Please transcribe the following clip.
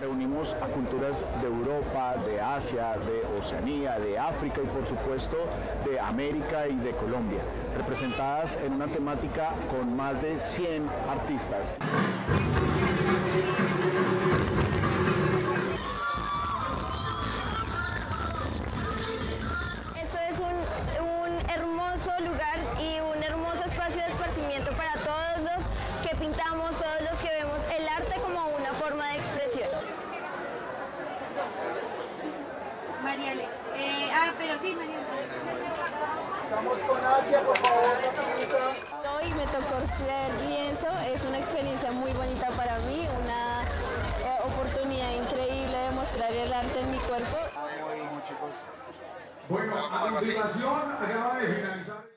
Reunimos a culturas de Europa, de Asia, de Oceanía, de África y por supuesto de América y de Colombia, representadas en una temática con más de 100 artistas. Mariale. Eh, ah, pero sí, Mariale. Hoy me tocó ser lienzo, es una experiencia muy bonita para mí, una eh, oportunidad increíble de mostrar el arte en mi cuerpo. Bueno, a continuación acaba de finalizar.